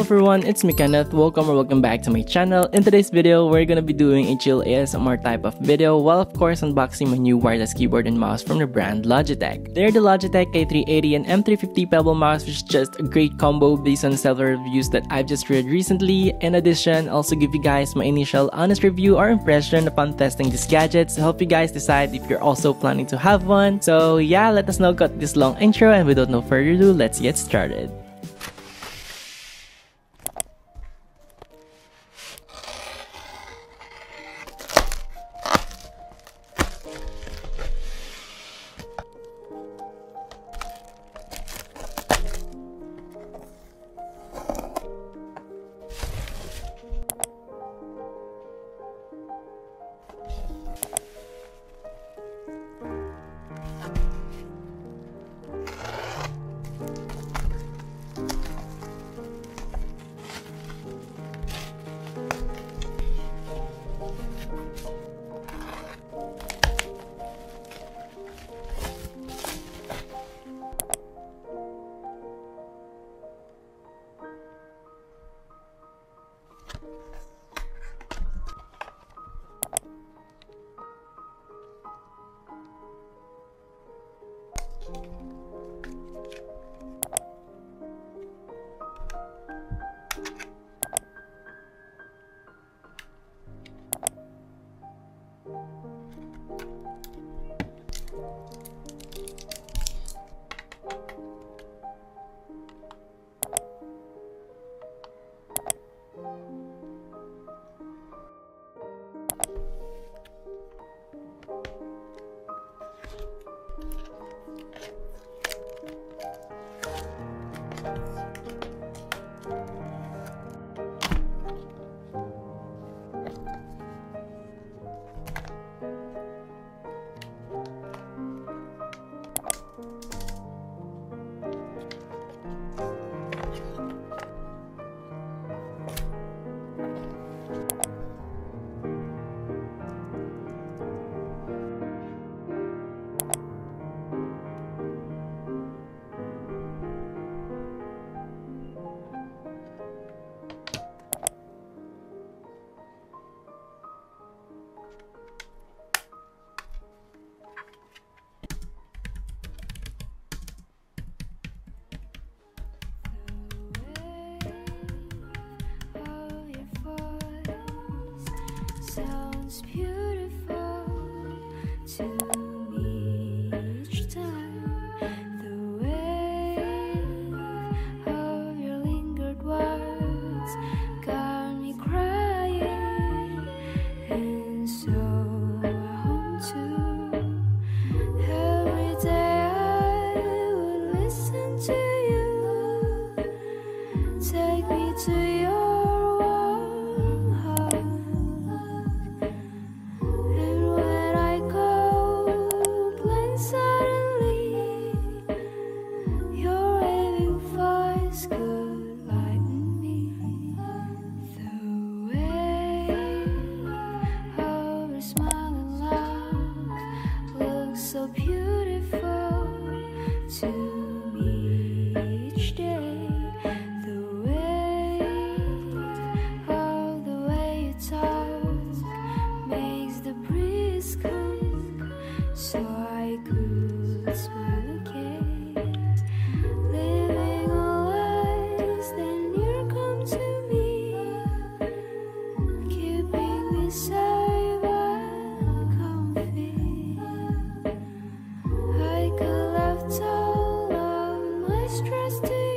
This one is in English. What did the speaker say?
Hello everyone, it's me Kenneth. Welcome or welcome back to my channel. In today's video, we're gonna be doing a chill ASMR type of video while of course unboxing my new wireless keyboard and mouse from the brand Logitech. They're the Logitech K380 and M350 Pebble mouse which is just a great combo based on several reviews that I've just read recently. In addition, also give you guys my initial honest review or impression upon testing these gadgets to help you guys decide if you're also planning to have one. So yeah, let us know cut this long intro and without no further ado, let's get started. Sounds beautiful to trusted.